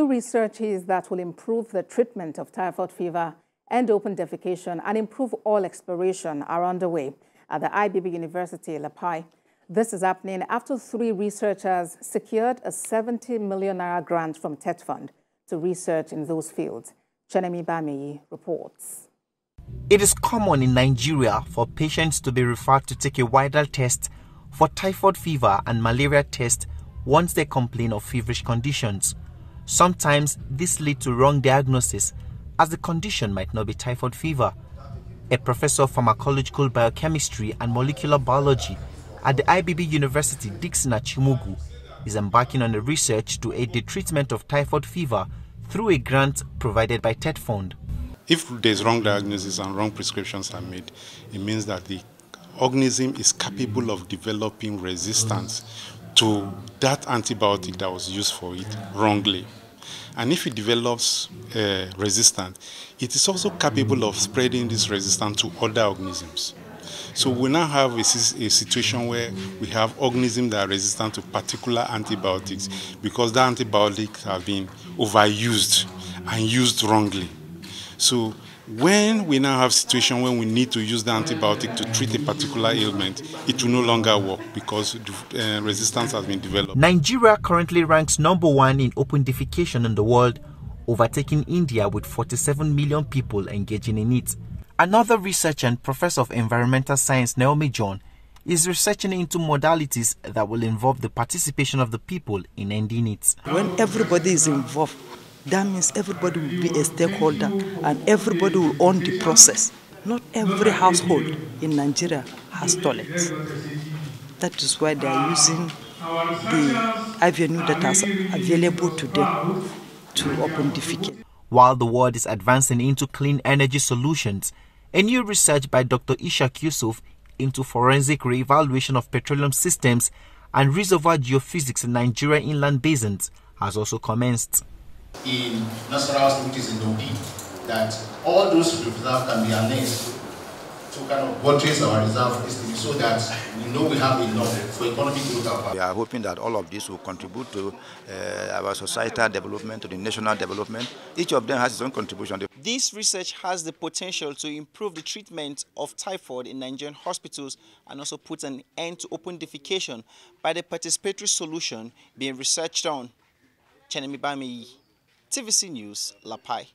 New researches that will improve the treatment of typhoid fever and open defecation and improve all exploration are underway at the IBB University, Lapai. This is happening after three researchers secured a 70 million naira grant from TETFund to research in those fields. Chenemi Bameyi reports. It is common in Nigeria for patients to be referred to take a Widal test for typhoid fever and malaria test once they complain of feverish conditions. Sometimes this leads to wrong diagnosis as the condition might not be typhoid fever. A professor of pharmacological biochemistry and molecular biology at the IBB University, Dixon Achimugu, is embarking on a research to aid the treatment of typhoid fever through a grant provided by TETFund. If there's wrong diagnosis and wrong prescriptions are made, it means that the organism is capable of developing resistance to that antibiotic that was used for it wrongly. And if it develops uh, resistance, it is also capable of spreading this resistance to other organisms. So we now have a, a, situation where we have organisms that are resistant to particular antibiotics because the antibiotics have been overused and used wrongly. So when we now have a situation when we need to use the antibiotic to treat a particular ailment, it will no longer work because uh, resistance has been developed. Nigeria currently ranks number one in open defecation in the world, overtaking India with 47 million people engaging in it. Another researcher and professor of environmental science, Naomi John, is researching into modalities that will involve the participation of the people in ending it. When everybody is involved, that means everybody will be a stakeholder and everybody will own the process. Not every household in Nigeria has toilets. That is why they are using the avenue that is available to them to open the defecate. While the world is advancing into clean energy solutions, a new research by Dr. Ishak Yusuf into forensic re-evaluation of petroleum systems and reservoir geophysics in Nigeria inland basins has also commenced in Nasarawa, which is in Dobi, that all those reserves can be harnessed to kind of buttress our reserve estimate so that we know we have enough for economic growth. We are hoping that all of this will contribute to uh, our societal development, to the national development. Each of them has its own contribution. This research has the potential to improve the treatment of typhoid in Nigerian hospitals and also put an end to open defecation by the participatory solution being researched on. Chenemi Bami, TVC News, Lapai.